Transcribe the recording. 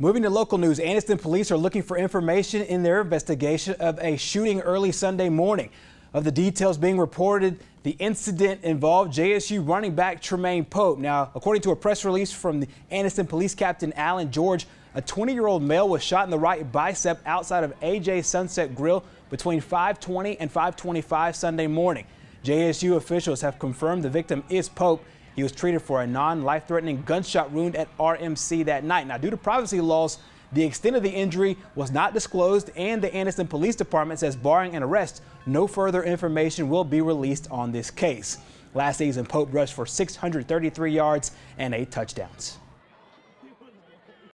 Moving to local news, Anniston police are looking for information in their investigation of a shooting early Sunday morning. Of the details being reported, the incident involved JSU running back Troymaine Pope. Now, according to a press release from the Anniston Police Captain Alan George, a 20-year-old male was shot in the right bicep outside of AJ Sunset Grill between 520 and 525 Sunday morning. JSU officials have confirmed the victim is Pope he was treated for a non-life-threatening gunshot wound at RMC that night. Now, due to privacy laws, the extent of the injury was not disclosed, and the Anniston Police Department says barring an arrest, no further information will be released on this case. Last season, Pope rushed for 633 yards and eight touchdowns.